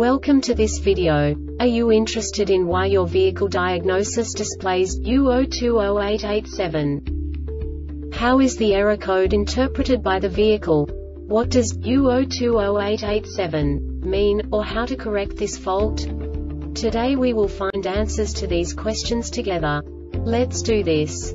Welcome to this video. Are you interested in why your vehicle diagnosis displays U020887? How is the error code interpreted by the vehicle? What does U020887 mean, or how to correct this fault? Today we will find answers to these questions together. Let's do this.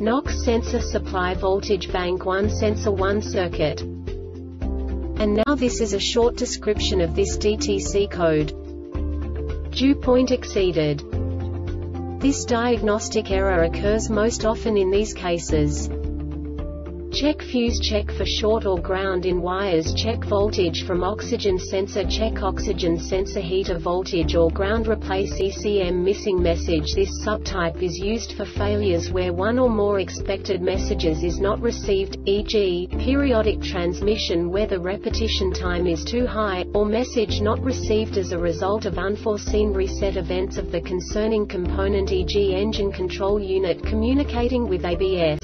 NOx sensor supply voltage bank 1 sensor 1 circuit. And now this is a short description of this DTC code. Dew point exceeded. This diagnostic error occurs most often in these cases. Check fuse check for short or ground in wires check voltage from oxygen sensor check oxygen sensor heater voltage or ground replace ECM missing message This subtype is used for failures where one or more expected messages is not received, e.g., periodic transmission where the repetition time is too high, or message not received as a result of unforeseen reset events of the concerning component e.g. engine control unit communicating with ABS.